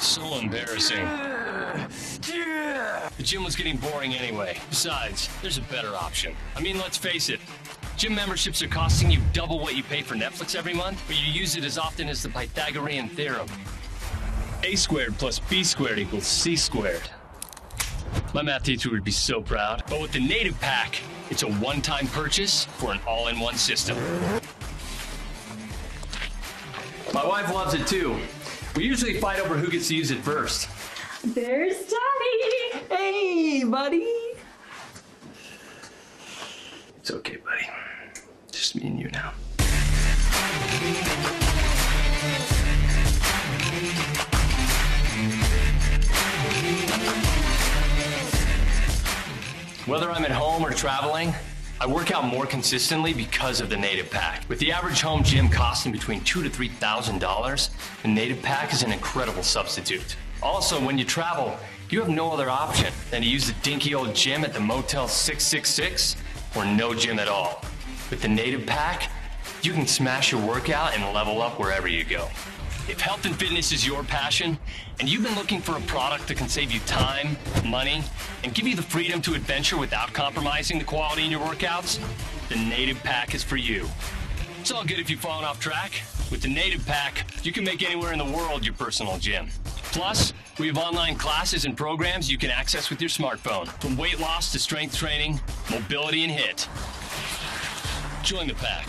So embarrassing. The gym was getting boring anyway. Besides, there's a better option. I mean, let's face it. Gym memberships are costing you double what you pay for Netflix every month, but you use it as often as the Pythagorean theorem. A squared plus B squared equals C squared. My math teacher would be so proud. But with the NativPack, it's a one-time purchase for an all-in-one system. My wife loves it too. We usually fight over who gets to use it first. There's Daddy. Hey, buddy. It's okay, buddy. Just me and you now. Whether I'm at home or traveling, I work out more consistently because of the NativPack. With the average home gym costing between two to three thousand dollars, the NativPack is an incredible substitute. Also, when you travel, you have no other option than to use the dinky old gym at the Motel 666 or no gym at all. With the NativPack, you can smash your workout and level up wherever you go. If health and fitness is your passion, and you've been looking for a product that can save you time, money, and give you the freedom to adventure without compromising the quality in your workouts, the NativPack is for you. It's all good if you've fallen off track. With the NativPack, you can make anywhere in the world your personal gym. Plus, we have online classes and programs you can access with your smartphone, from weight loss to strength training, mobility, and HIIT. Join the pack.